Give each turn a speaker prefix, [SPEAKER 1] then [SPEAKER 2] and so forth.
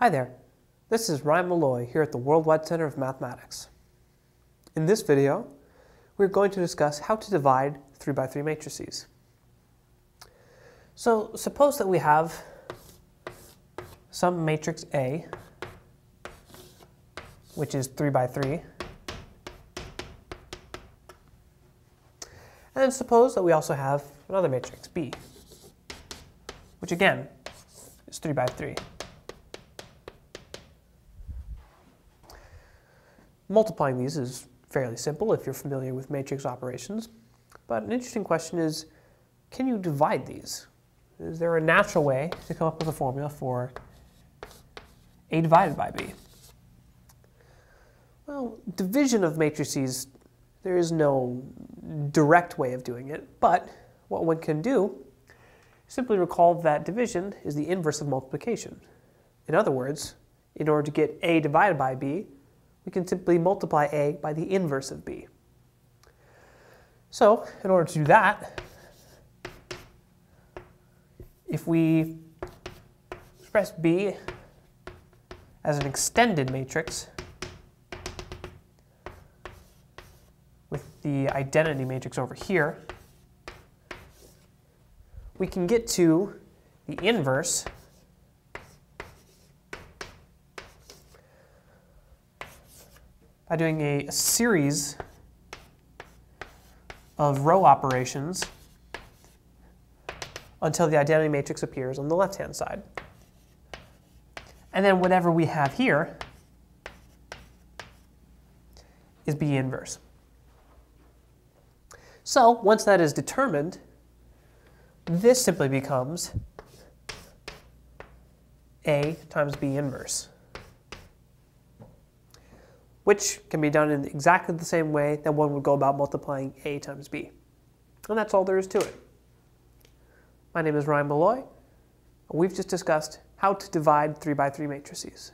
[SPEAKER 1] Hi there, this is Ryan Malloy here at the Worldwide Center of Mathematics. In this video, we're going to discuss how to divide 3 by 3 matrices. So suppose that we have some matrix A, which is 3 by 3, and suppose that we also have another matrix, B, which again is 3 by 3. Multiplying these is fairly simple if you're familiar with matrix operations, but an interesting question is, can you divide these? Is there a natural way to come up with a formula for A divided by B? Well, division of matrices, there is no direct way of doing it, but what one can do simply recall that division is the inverse of multiplication. In other words, in order to get A divided by B, we can simply multiply a by the inverse of b. So, in order to do that, if we express B as an extended matrix with the identity matrix over here, we can get to the inverse by doing a series of row operations until the identity matrix appears on the left-hand side. And then whatever we have here is B inverse. So once that is determined, this simply becomes A times B inverse which can be done in exactly the same way that one would go about multiplying a times b. And that's all there is to it. My name is Ryan Malloy, and we've just discussed how to divide 3 by 3 matrices.